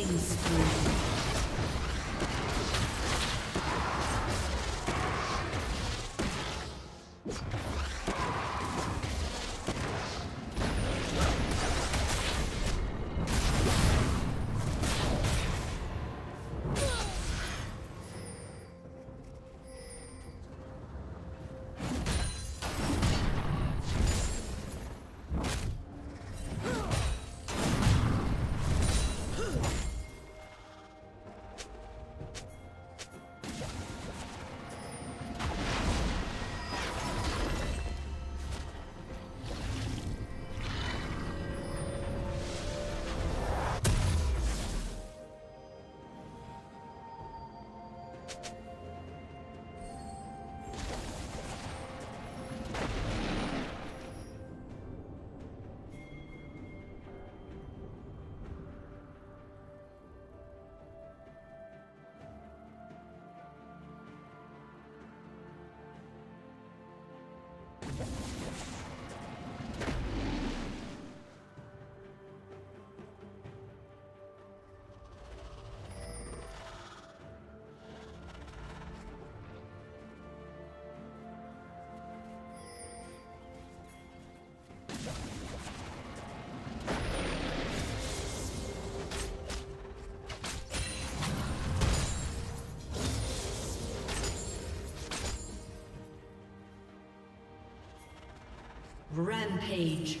Killing spree. Rampage.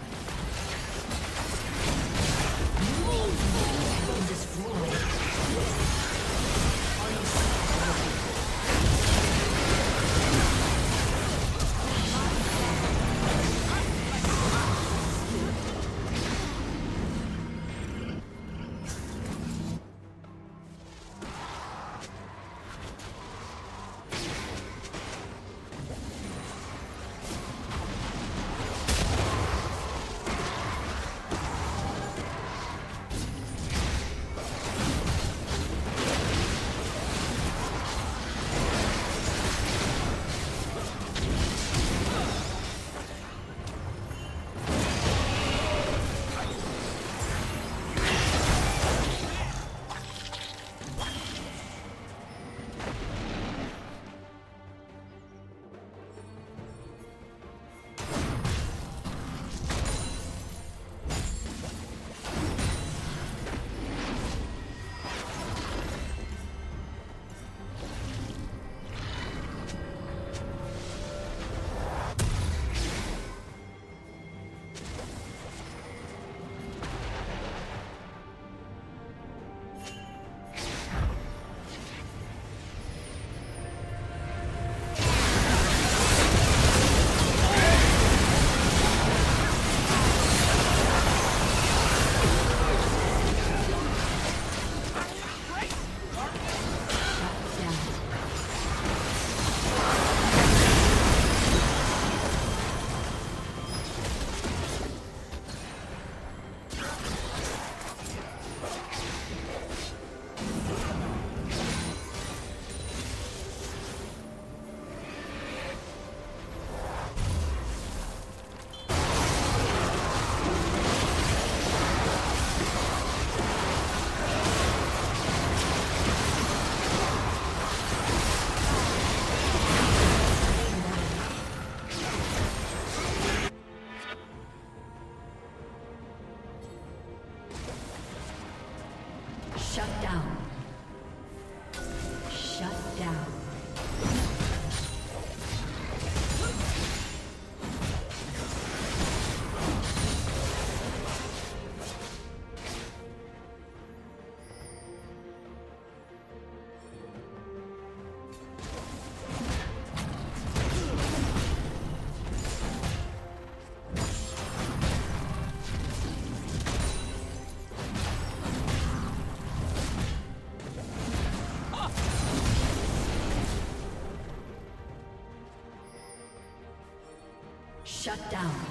down. Shut down.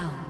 down.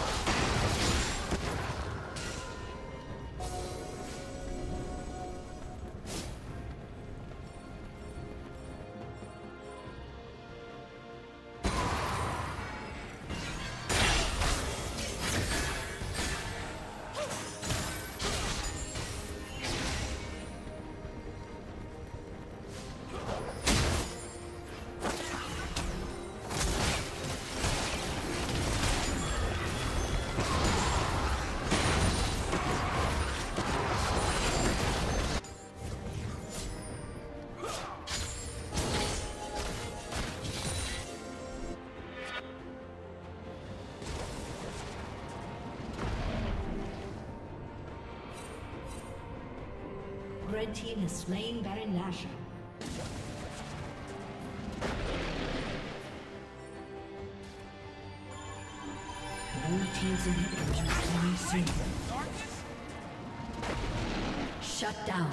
Red team has slain Baron Nashor. Blue team's inhibitors are coming soon. Shut down.